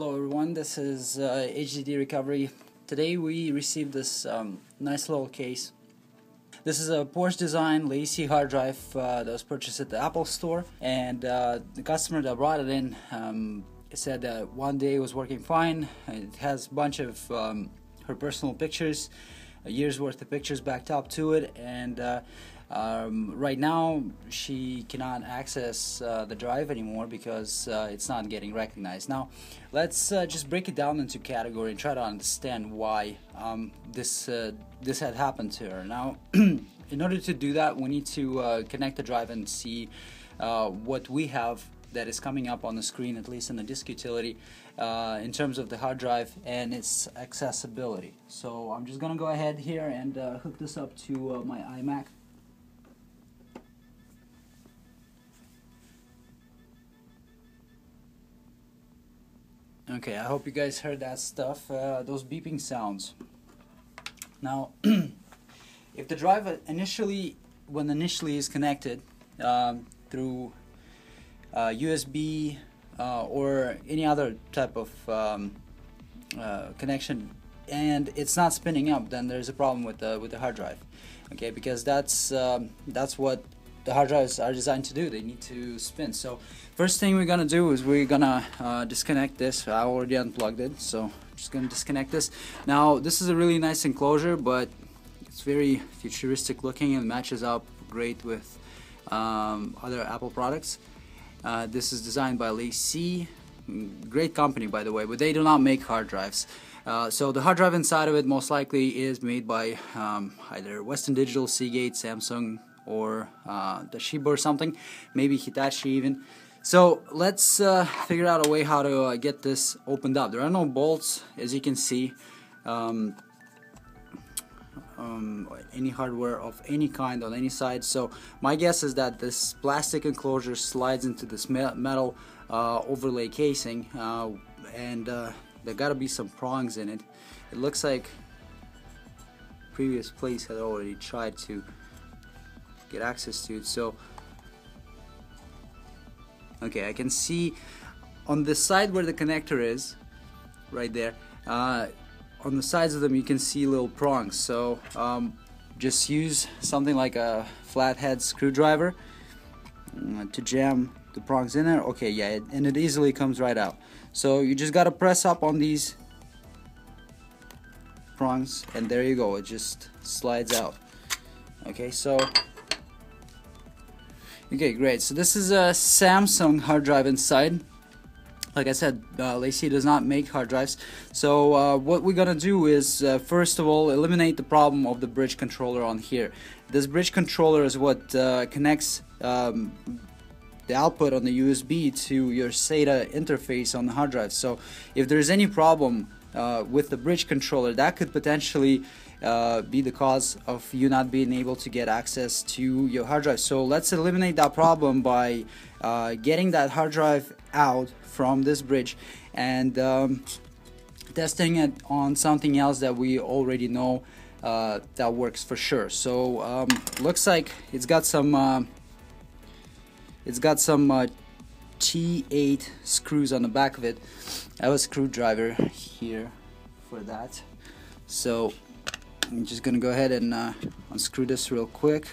Hello everyone, this is uh, HDD Recovery. Today we received this um, nice little case. This is a Porsche design LaCie hard drive uh, that was purchased at the Apple store and uh, the customer that brought it in um, said that one day it was working fine. It has a bunch of um, her personal pictures, a year's worth of pictures backed up to it and uh, um, right now, she cannot access uh, the drive anymore because uh, it's not getting recognized. Now, let's uh, just break it down into category and try to understand why um, this uh, this had happened to her. Now, in order to do that, we need to uh, connect the drive and see uh, what we have that is coming up on the screen, at least in the disk utility, in terms of the hard drive and its accessibility. So I'm just gonna go ahead here and hook this up to my iMac. Okay, I hope you guys heard that stuff, uh, those beeping sounds. Now, if the drive initially, when initially is connected um, through uh, USB uh, or any other type of um, uh, connection, and it's not spinning up, then there's a problem with the with the hard drive. Okay, because that's um, that's what the hard drives are designed to do. They need to spin. So first thing we're gonna do is we're gonna uh, disconnect this. I already unplugged it, so I'm just gonna disconnect this. Now this is a really nice enclosure, but it's very futuristic looking and matches up great with um, other Apple products. Uh, this is designed by LaCie, great company by the way, but they do not make hard drives. Uh, so the hard drive inside of it most likely is made by um, either Western Digital, Seagate, Samsung, or uh, Toshiba or something, maybe Hitachi even. So let's uh, figure out a way how to uh, get this opened up. There are no bolts, as you can see. Um, um, any hardware of any kind on any side. So my guess is that this plastic enclosure slides into this metal uh, overlay casing, uh, and uh, there got to be some prongs in it. It looks like previous place had already tried to get access to it. So okay I can see on the side where the connector is right there uh, on the sides of them you can see little prongs. So um, just use something like a flathead screwdriver uh, to jam the prongs in there. Okay yeah it, and it easily comes right out. So you just gotta press up on these prongs and there you go it just slides out. Okay so Okay, great. So this is a Samsung hard drive inside. Like I said, uh, LaCie does not make hard drives. So uh, what we're gonna do is, uh, first of all, eliminate the problem of the bridge controller on here. This bridge controller is what uh, connects um, the output on the USB to your SATA interface on the hard drive. So if there's any problem uh, with the bridge controller, that could potentially uh, be the cause of you not being able to get access to your hard drive. So let's eliminate that problem by uh, getting that hard drive out from this bridge and um, testing it on something else that we already know uh, that works for sure. So um, looks like it's got some uh, it's got some uh, T8 screws on the back of it. I have a screwdriver here for that. So I'm just gonna go ahead and uh, unscrew this real quick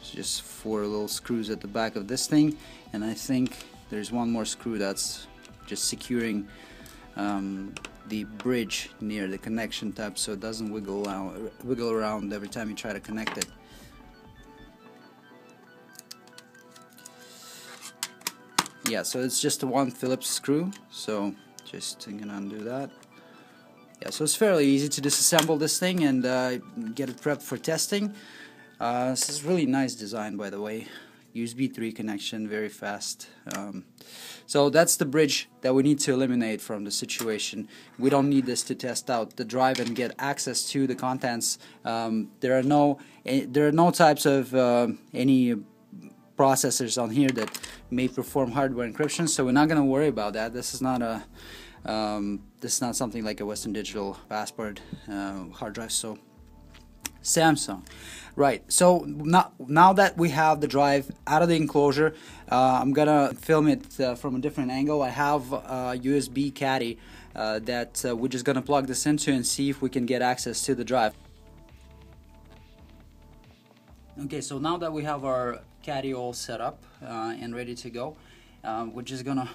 it's just four little screws at the back of this thing and I think there's one more screw that's just securing um, the bridge near the connection tab so it doesn't wiggle wiggle around every time you try to connect it yeah so it's just a one Phillips screw so just gonna undo that yeah, so it's fairly easy to disassemble this thing and uh, get it prepped for testing. Uh, this is really nice design, by the way. USB 3 connection, very fast. Um, so that's the bridge that we need to eliminate from the situation. We don't need this to test out the drive and get access to the contents. Um, there are no eh, there are no types of uh, any processors on here that may perform hardware encryption, so we're not going to worry about that. This is not a um, this is not something like a Western Digital passport uh, hard drive, so Samsung. Right, so now, now that we have the drive out of the enclosure, uh, I'm gonna film it uh, from a different angle. I have a USB caddy uh, that uh, we're just gonna plug this into and see if we can get access to the drive. Okay, so now that we have our caddy all set up uh, and ready to go, uh, we're just gonna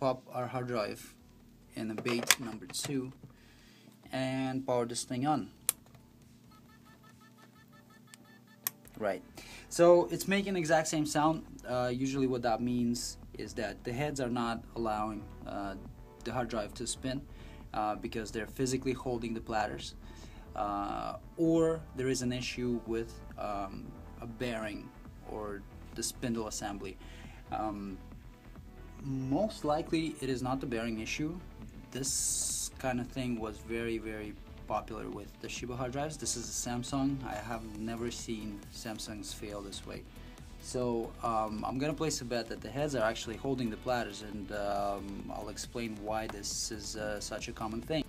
pop our hard drive in the bait number two and power this thing on. Right. So it's making the exact same sound. Uh, usually what that means is that the heads are not allowing uh, the hard drive to spin uh, because they're physically holding the platters. Uh, or there is an issue with um, a bearing or the spindle assembly. Um, most likely it is not the bearing issue. This kind of thing was very, very popular with Toshiba hard drives. This is a Samsung. I have never seen Samsungs fail this way. So um, I'm gonna place a bet that the heads are actually holding the platters and um, I'll explain why this is uh, such a common thing.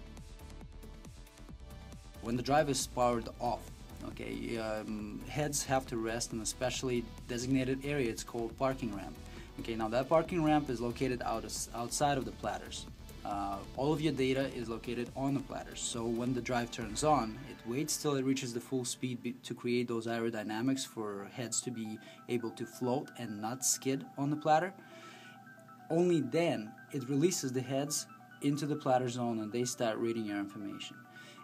When the drive is powered off, okay, um, heads have to rest in a specially designated area. It's called parking ramp. Okay, now that parking ramp is located out outside of the platters. Uh, all of your data is located on the platters, So when the drive turns on, it waits till it reaches the full speed to create those aerodynamics for heads to be able to float and not skid on the platter. Only then it releases the heads into the platter zone and they start reading your information.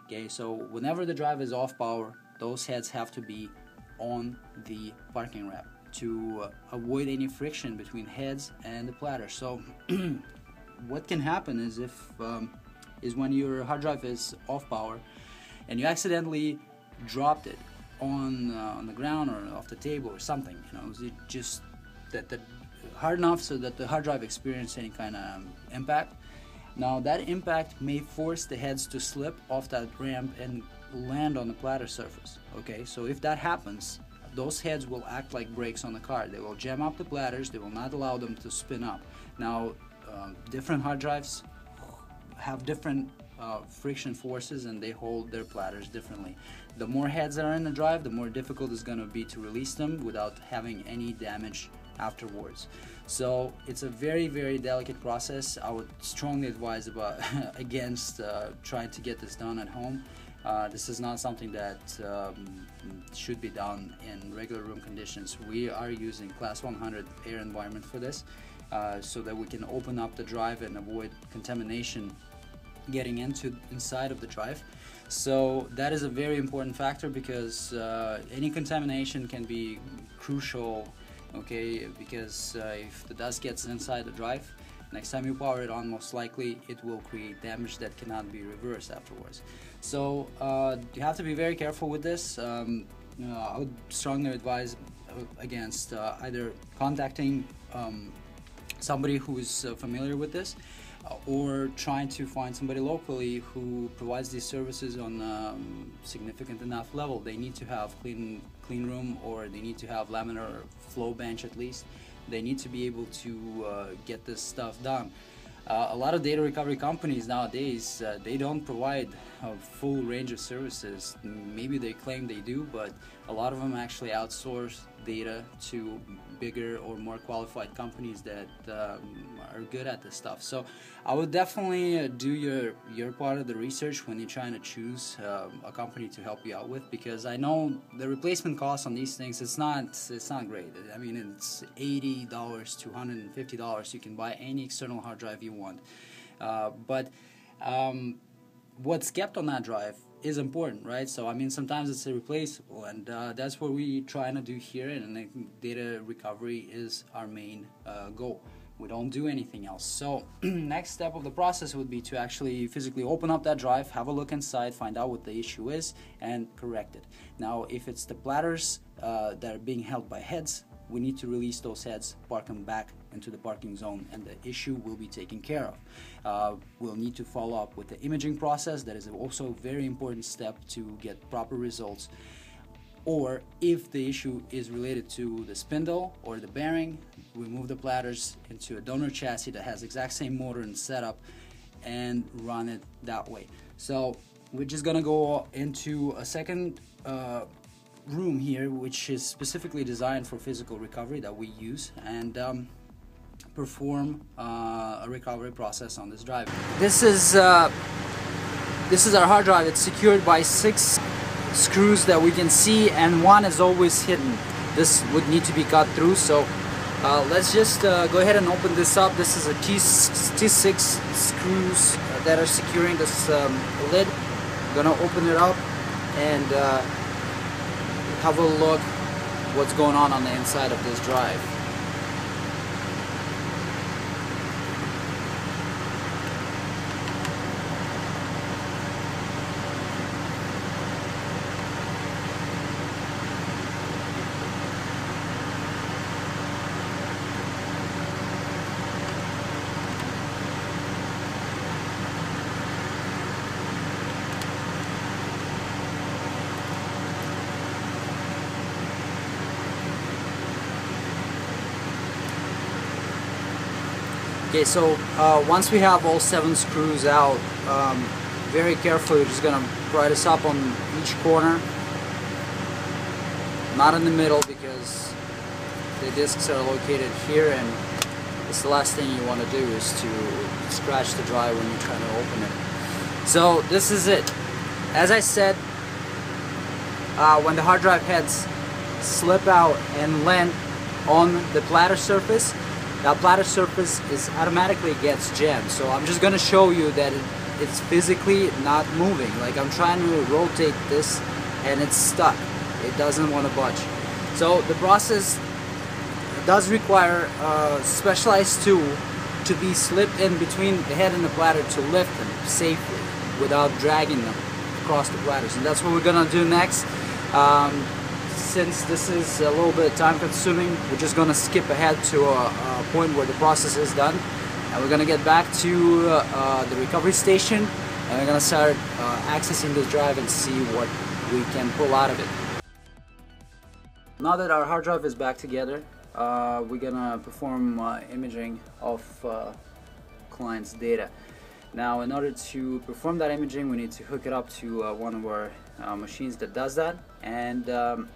Okay, so whenever the drive is off power, those heads have to be on the parking ramp to avoid any friction between heads and the platter. So what can happen is if um, is when your hard drive is off power and you accidentally dropped it on uh, on the ground or off the table or something you know it just that that hard enough so that the hard drive experienced any kind of um, impact now that impact may force the heads to slip off that ramp and land on the platter surface okay so if that happens those heads will act like brakes on the car they will jam up the platters they will not allow them to spin up now um, different hard drives have different uh, friction forces and they hold their platters differently. The more heads that are in the drive, the more difficult it's going to be to release them without having any damage afterwards. So it's a very very delicate process. I would strongly advise about against uh, trying to get this done at home. Uh, this is not something that um, should be done in regular room conditions. We are using class 100 air environment for this. Uh, so that we can open up the drive and avoid contamination getting into inside of the drive. So that is a very important factor because uh, any contamination can be crucial, okay? Because uh, if the dust gets inside the drive, next time you power it on, most likely it will create damage that cannot be reversed afterwards. So uh, you have to be very careful with this. Um, I would strongly advise uh, against uh, either contacting um, somebody who is uh, familiar with this uh, or trying to find somebody locally who provides these services on a um, significant enough level. They need to have clean clean room or they need to have laminar flow bench at least. They need to be able to uh, get this stuff done. Uh, a lot of data recovery companies nowadays uh, they don't provide a full range of services. Maybe they claim they do but a lot of them actually outsource data to bigger or more qualified companies that um, are good at this stuff. So i would definitely uh, do your your part of the research when you're trying to choose um, a company to help you out with because i know the replacement cost on these things it's not it's not great. I mean it's $80 to $150 you can buy any external hard drive you want. Uh, but um, what's kept on that drive is important, right? So I mean, sometimes it's irreplaceable, and uh, that's what we're trying to do here. And data recovery is our main uh, goal. We don't do anything else. So next step of the process would be to actually physically open up that drive, have a look inside, find out what the issue is, and correct it. Now, if it's the platters uh, that are being held by heads, we need to release those heads, park them back into the parking zone, and the issue will be taken care of. Uh, we'll need to follow up with the imaging process. That is also a very important step to get proper results. Or if the issue is related to the spindle or the bearing, we move the platters into a donor chassis that has exact same motor and setup and run it that way. So we're just gonna go into a second uh, room here which is specifically designed for physical recovery that we use and um, perform uh, a recovery process on this drive. This is uh, this is our hard drive. It's secured by six screws that we can see and one is always hidden. This would need to be cut through so uh, let's just uh, go ahead and open this up. This is a T T6 screws that are securing this um, lid. I'm gonna open it up and uh, have a look what's going on on the inside of this drive. Okay, so uh, once we have all seven screws out, um, very carefully we're just gonna pry this up on each corner. Not in the middle because the discs are located here and it's the last thing you want to do is to scratch the drive when you're trying to open it. So this is it. As I said, uh, when the hard drive heads slip out and land on the platter surface, that platter surface is automatically gets jammed so I'm just gonna show you that it, it's physically not moving. Like I'm trying to rotate this and it's stuck. It doesn't want to budge. So the process does require a specialized tool to be slipped in between the head and the platter to lift them safely without dragging them across the platters and that's what we're gonna do next. Um, since this is a little bit time consuming, we're just gonna skip ahead to a, a point where the process is done. And we're gonna get back to uh, uh, the recovery station and we're gonna start uh, accessing this drive and see what we can pull out of it. Now that our hard drive is back together, uh, we're gonna perform uh, imaging of uh, client's data. Now in order to perform that imaging we need to hook it up to one of our machines that does that and um,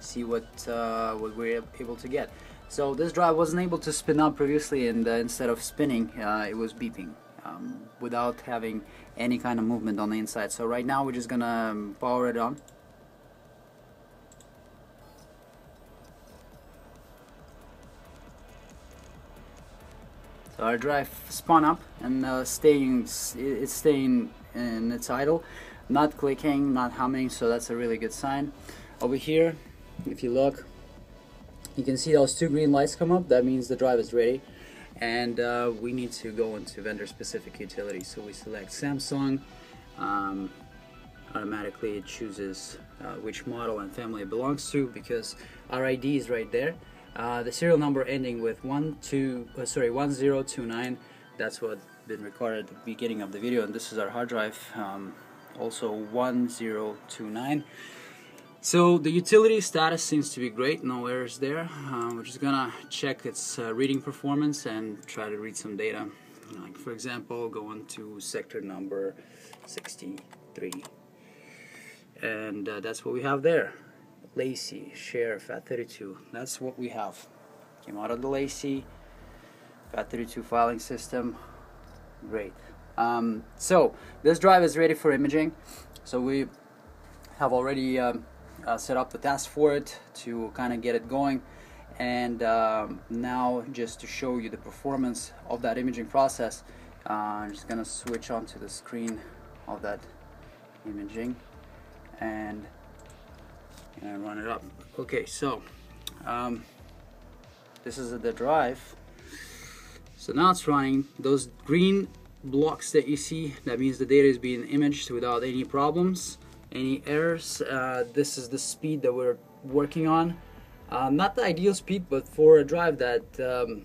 see what uh, what we're able to get. So this drive wasn't able to spin up previously and uh, instead of spinning uh, it was beeping um, without having any kind of movement on the inside. So right now we're just gonna um, power it on. So our drive spun up and uh, staying, it's staying in its idle, not clicking, not humming, so that's a really good sign. Over here if you look you can see those two green lights come up. That means the drive is ready. And uh, we need to go into vendor specific utility. So we select Samsung um, automatically it chooses uh, which model and family it belongs to because our ID is right there. Uh, the serial number ending with 1 2 uh, sorry 1029 that's what been recorded at the beginning of the video. And this is our hard drive um, also 1029 so the utility status seems to be great, no errors there. Uh, we're just gonna check its uh, reading performance and try to read some data. Like for example, go on to sector number 63. And uh, that's what we have there. LaCie, share, FAT32. That's what we have. Came out of the LaCie, FAT32 filing system. Great. Um, so this drive is ready for imaging. So we have already um, set up the task for it to kind of get it going. And um, now just to show you the performance of that imaging process uh, I'm just gonna switch onto the screen of that imaging and, and run it up. Okay so um, this is the drive. So now it's running those green blocks that you see that means the data is being imaged without any problems any errors. Uh, this is the speed that we're working on. Um, not the ideal speed, but for a drive that um,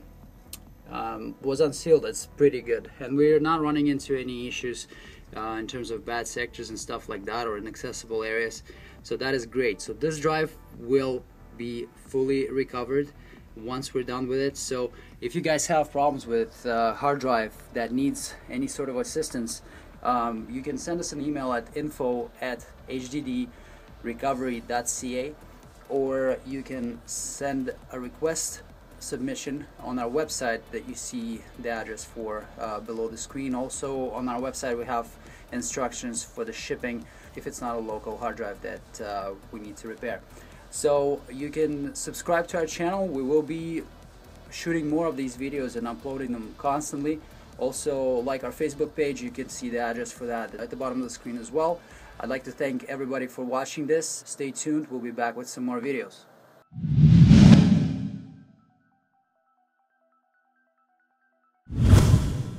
um, was unsealed, it's pretty good. And we're not running into any issues uh, in terms of bad sectors and stuff like that or inaccessible areas. So that is great. So this drive will be fully recovered once we're done with it. So if you guys have problems with uh, hard drive that needs any sort of assistance, um, you can send us an email at info at hddrecovery.ca or you can send a request submission on our website that you see the address for uh, below the screen. Also on our website we have instructions for the shipping if it's not a local hard drive that uh, we need to repair. So you can subscribe to our channel. We will be shooting more of these videos and uploading them constantly. Also, like our Facebook page, you can see the address for that at the bottom of the screen as well. I'd like to thank everybody for watching this. Stay tuned, we'll be back with some more videos.